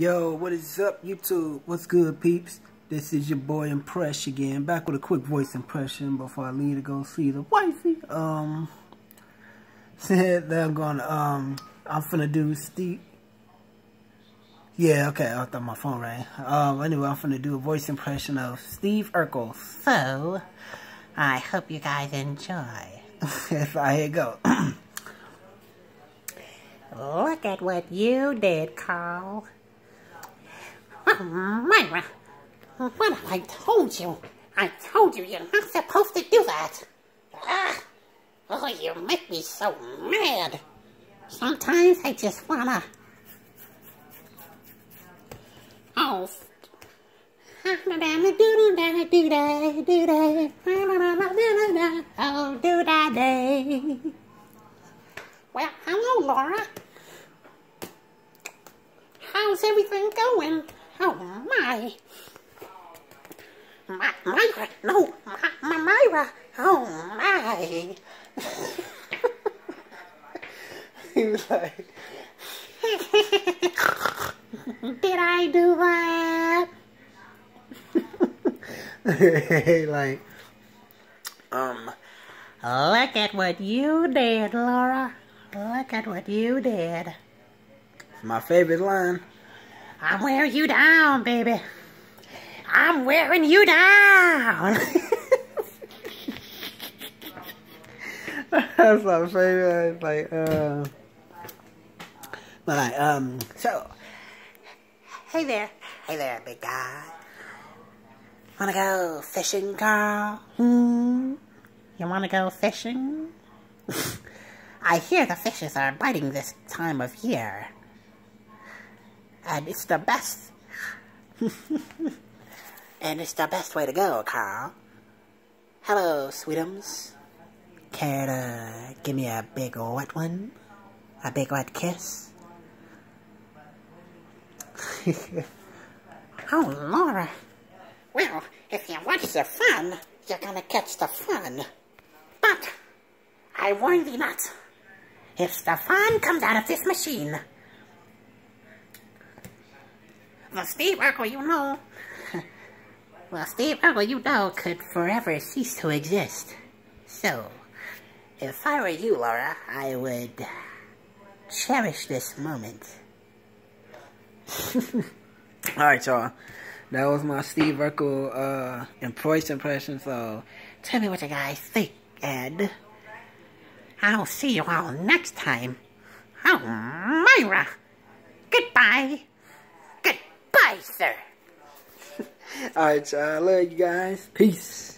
Yo, what is up, YouTube? What's good, peeps? This is your boy Impress again, back with a quick voice impression before I leave to go see the wifey. Um, said that I'm gonna, um, I'm finna do Steve. Yeah, okay, I thought my phone rang. Um, anyway, I'm finna do a voice impression of Steve Urkel. So, I hope you guys enjoy. if I here go. Look at what you did, Carl. Myra, what have I told you? I told you you're not supposed to do that. Oh, you make me so mad. Sometimes I just wanna... Oh, Oh, do da day. Well, hello, Laura. How's everything going? Oh, my. My, Myra, no, my, my Myra. Oh, my. he was like... Did I do that? like, um... Look at what you did, Laura. Look at what you did. It's My favorite line. I'm wearing you down, baby. I'm wearing you down. That's my favorite. Like, uh, but like, um, so, hey there, hey there, big guy. Wanna go fishing, Carl? Hmm? You wanna go fishing? I hear the fishes are biting this time of year. And it's the best. and it's the best way to go, Carl. Hello, sweetums. Care to give me a big wet one? A big wet kiss? oh, Laura. Well, if you watch the fun, you're gonna catch the fun. But, I warn thee not. If the fun comes out of this machine, well, Steve Urkel, you know, well, Steve Urkel, you know, could forever cease to exist. So, if I were you, Laura, I would cherish this moment. Alright, y'all. That was my Steve Urkel, uh, impression, so tell me what you guys think, and I'll see you all next time. Oh, Myra! Goodbye! Sir! Alright, y'all. Love you guys. Peace.